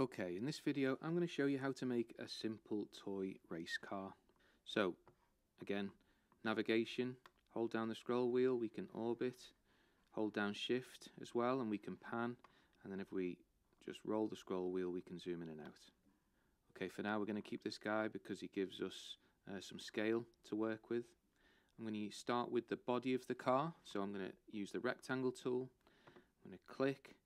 Okay, in this video I'm going to show you how to make a simple toy race car. So, again, navigation, hold down the scroll wheel, we can orbit, hold down shift as well and we can pan, and then if we just roll the scroll wheel we can zoom in and out. Okay, for now we're going to keep this guy because he gives us uh, some scale to work with. I'm going to start with the body of the car, so I'm going to use the rectangle tool, I'm going to click,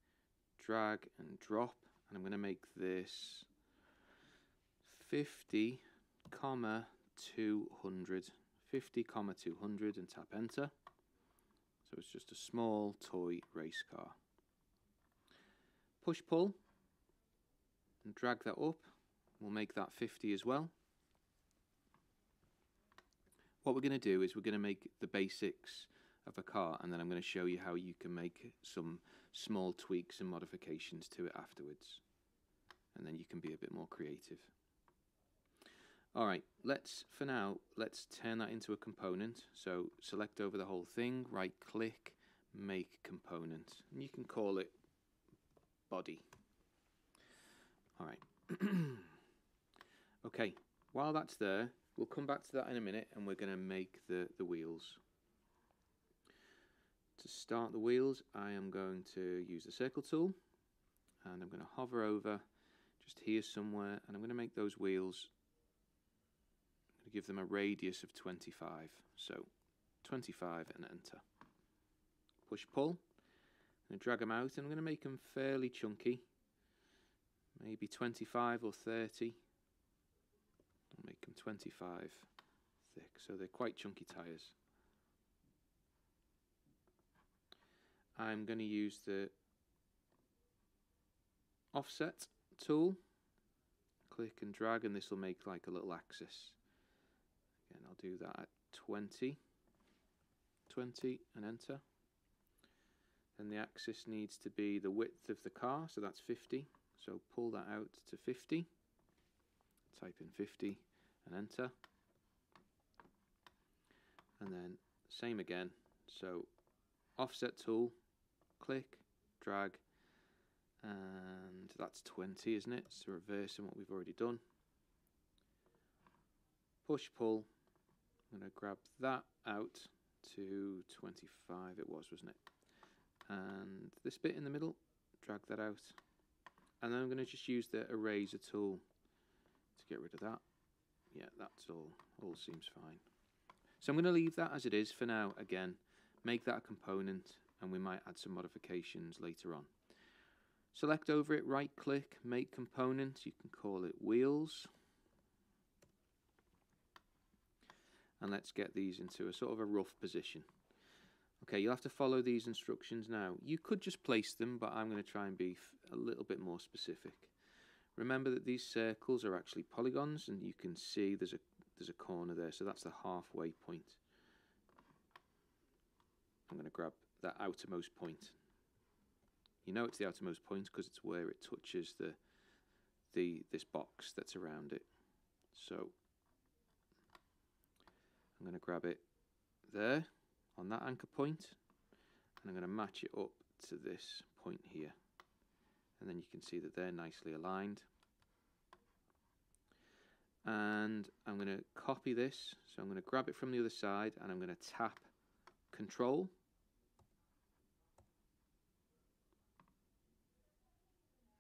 drag and drop and I'm going to make this 50 comma 200 50 comma 200 and tap enter. So it's just a small toy race car. Push pull and drag that up. We'll make that 50 as well. What we're going to do is we're going to make the basics of a car and then I'm going to show you how you can make some small tweaks and modifications to it afterwards and then you can be a bit more creative. Alright, let's, for now, let's turn that into a component. So select over the whole thing, right click, make component. And you can call it body. Alright. okay, while that's there, we'll come back to that in a minute and we're going to make the, the wheels. To start the wheels, I am going to use the circle tool and I'm going to hover over just here somewhere and I'm going to make those wheels I'm going to give them a radius of 25 so 25 and enter. Push pull I'm going to drag them out and I'm going to make them fairly chunky. Maybe 25 or 30 I'll make them 25 thick so they're quite chunky tires I'm going to use the offset tool. Click and drag and this will make like a little axis. Again I'll do that at 20 20 and enter. Then the axis needs to be the width of the car so that's 50 so pull that out to 50 type in 50 and enter. And then same again. So offset tool click, drag, and that's 20, isn't it? So reversing what we've already done. Push, pull. I'm going to grab that out to 25 it was, wasn't it? And this bit in the middle, drag that out. And then I'm going to just use the eraser tool to get rid of that. Yeah, that's all. All seems fine. So I'm going to leave that as it is for now. Again, make that a component and we might add some modifications later on. Select over it, right click, make component, you can call it wheels. And let's get these into a sort of a rough position. Okay, you'll have to follow these instructions now. You could just place them, but I'm going to try and be a little bit more specific. Remember that these circles are actually polygons, and you can see there's a there's a corner there, so that's the halfway point. I'm going to grab that outermost point. You know it's the outermost point because it's where it touches the the this box that's around it. So I'm going to grab it there on that anchor point and I'm going to match it up to this point here and then you can see that they're nicely aligned and I'm going to copy this so I'm going to grab it from the other side and I'm going to tap control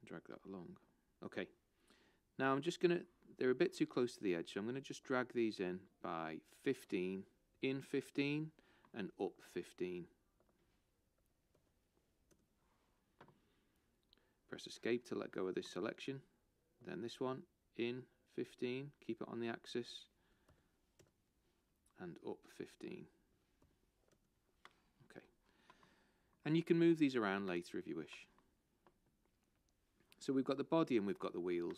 drag that along. Okay, now I'm just going to, they're a bit too close to the edge, so I'm going to just drag these in by 15, in 15 and up 15. Press escape to let go of this selection. Then this one, in 15, keep it on the axis, and up 15. Okay. And you can move these around later if you wish. So we've got the body and we've got the wheels.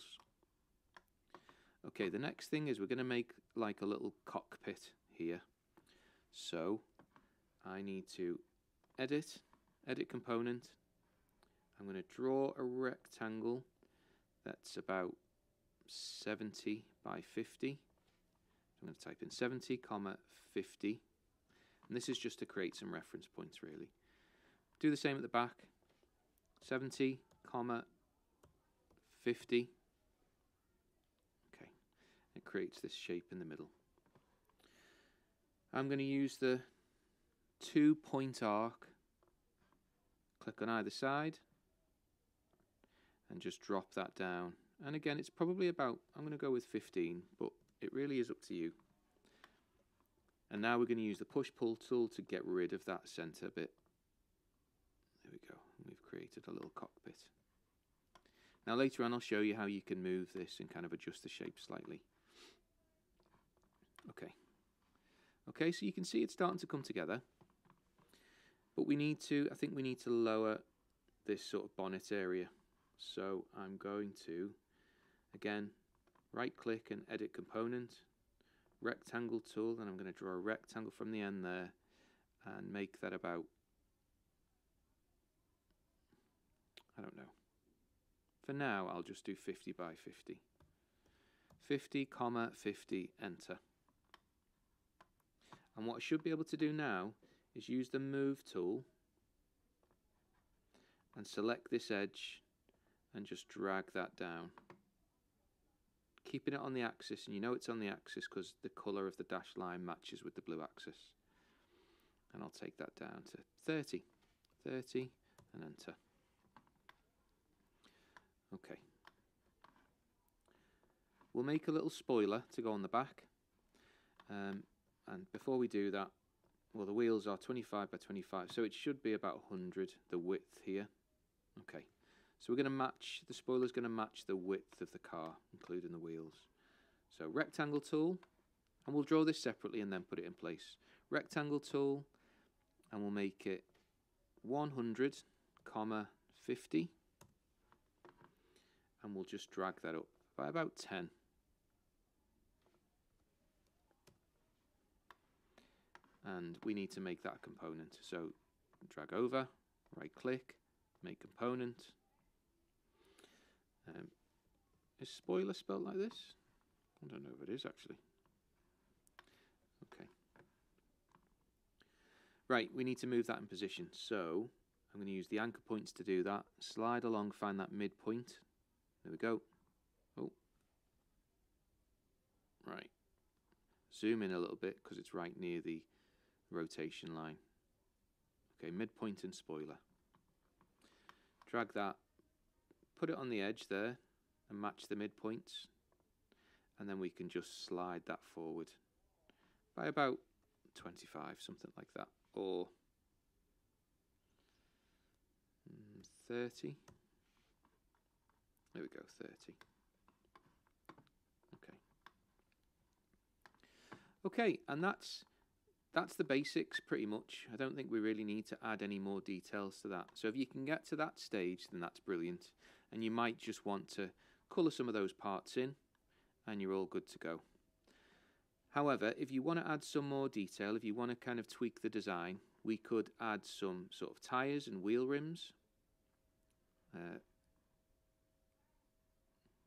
Okay, the next thing is we're going to make like a little cockpit here. So I need to edit, edit component. I'm going to draw a rectangle that's about 70 by 50. I'm going to type in 70 comma 50 and this is just to create some reference points really. Do the same at the back 70 comma 50. Okay, it creates this shape in the middle. I'm going to use the two point arc, click on either side, and just drop that down. And again, it's probably about, I'm going to go with 15, but it really is up to you. And now we're going to use the push-pull tool to get rid of that centre bit. There we go. We've created a little cockpit. Now later on I'll show you how you can move this and kind of adjust the shape slightly. Okay. Okay, so you can see it's starting to come together. But we need to, I think we need to lower this sort of bonnet area. So I'm going to, again, right click and edit component, rectangle tool, and I'm going to draw a rectangle from the end there and make that about, I don't know. For now, I'll just do 50 by 50. 50, comma, 50, enter. And what I should be able to do now is use the move tool and select this edge and just drag that down. Keeping it on the axis, and you know it's on the axis because the colour of the dashed line matches with the blue axis. And I'll take that down to 30. 30 and enter. Okay. We'll make a little spoiler to go on the back. Um, and before we do that, well, the wheels are 25 by 25, so it should be about 100, the width here. Okay, so we're going to match, the spoiler's going to match the width of the car, including the wheels. So rectangle tool, and we'll draw this separately and then put it in place. Rectangle tool, and we'll make it 100, comma 50, and we'll just drag that up by about 10. and we need to make that component. So drag over, right click, make component. Um, is spoiler spelled like this? I don't know if it is actually. Okay. Right, we need to move that in position. So I'm going to use the anchor points to do that. Slide along, find that midpoint. There we go. Oh. Right. Zoom in a little bit because it's right near the rotation line. Okay, midpoint and spoiler. Drag that, put it on the edge there and match the midpoints and then we can just slide that forward by about 25, something like that, or mm, 30. There we go, 30. Okay. Okay, and that's that's the basics pretty much. I don't think we really need to add any more details to that. So if you can get to that stage, then that's brilliant. And you might just want to colour some of those parts in and you're all good to go. However, if you want to add some more detail, if you want to kind of tweak the design, we could add some sort of tyres and wheel rims. Uh,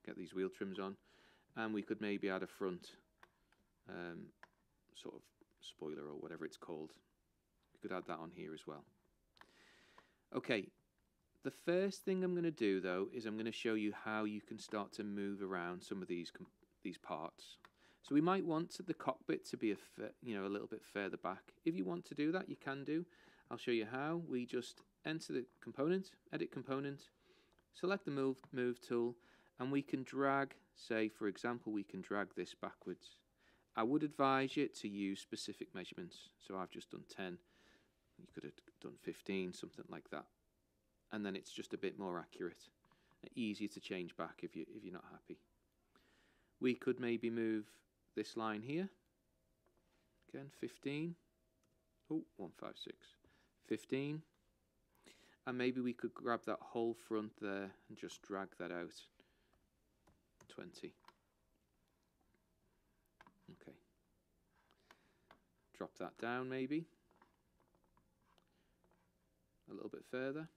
get these wheel trims on. And we could maybe add a front um, sort of spoiler or whatever it's called. we could add that on here as well. Okay, the first thing I'm going to do though is I'm going to show you how you can start to move around some of these these parts. So we might want the cockpit to be a you know a little bit further back. If you want to do that, you can do. I'll show you how. We just enter the component, edit component, select the move move tool, and we can drag. Say for example, we can drag this backwards. I would advise you to use specific measurements. So I've just done 10. You could have done 15, something like that. And then it's just a bit more accurate. Easier to change back if, you, if you're not happy. We could maybe move this line here. Again, 15. Oh, 156. 15. And maybe we could grab that whole front there and just drag that out. 20. Okay. Drop that down maybe. A little bit further.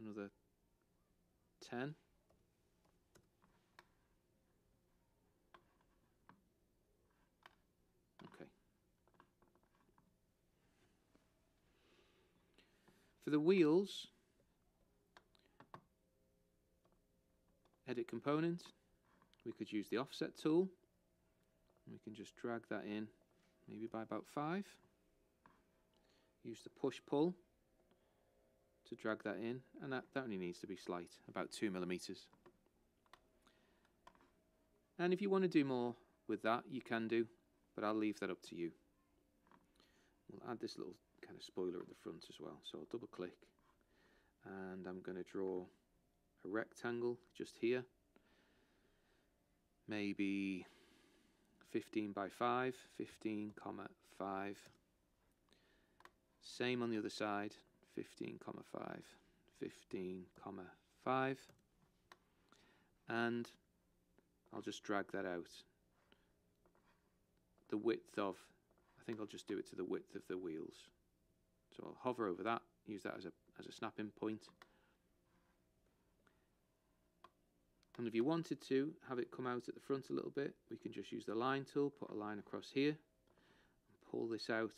Another 10. Okay. For the wheels, edit component, we could use the offset tool. We can just drag that in, maybe by about five. Use the push pull to drag that in, and that, that only needs to be slight, about two millimeters. And if you want to do more with that, you can do, but I'll leave that up to you. We'll add this little kind of spoiler at the front as well. So I'll double click and I'm going to draw a rectangle just here. Maybe 15 by 5, 15 comma 5. Same on the other side, 15 comma 5, 15 comma 5. And I'll just drag that out. The width of, I think I'll just do it to the width of the wheels. So I'll hover over that, use that as a, as a snapping point. And if you wanted to have it come out at the front a little bit, we can just use the line tool, put a line across here, and pull this out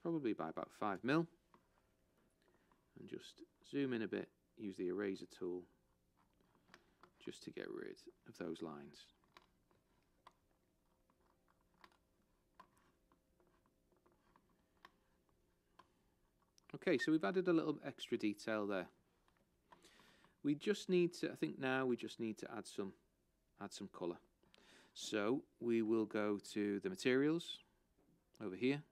probably by about 5 mil, and just zoom in a bit, use the eraser tool just to get rid of those lines. Okay, so we've added a little extra detail there. We just need to, I think now we just need to add some, add some colour. So we will go to the materials over here.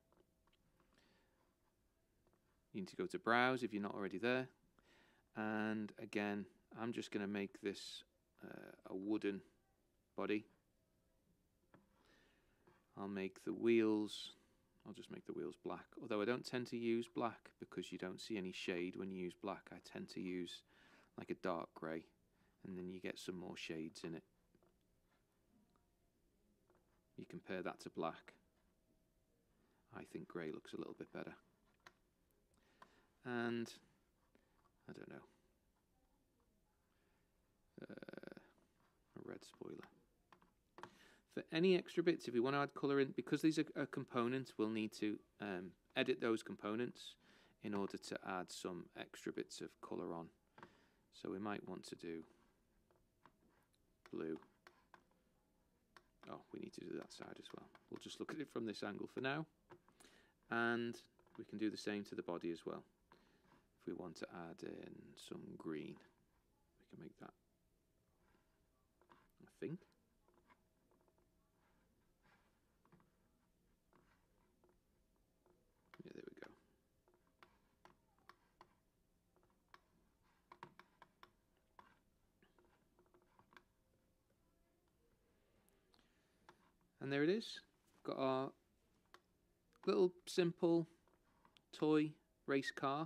You need to go to browse if you're not already there. And again, I'm just going to make this uh, a wooden body. I'll make the wheels, I'll just make the wheels black. Although I don't tend to use black because you don't see any shade when you use black. I tend to use like a dark grey and then you get some more shades in it. You compare that to black. I think grey looks a little bit better. And I don't know. Uh, a red spoiler. For any extra bits, if you want to add colour in, because these are, are components, we'll need to um, edit those components in order to add some extra bits of colour on. So we might want to do blue. Oh, we need to do that side as well. We'll just look at it from this angle for now. And we can do the same to the body as well. If we want to add in some green, we can make that, I think. There it is. Got our little simple toy race car.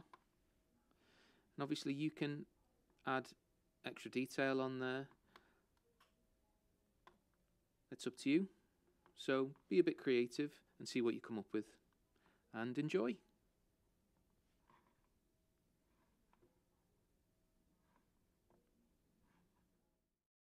And obviously you can add extra detail on there. It's up to you. So be a bit creative and see what you come up with and enjoy.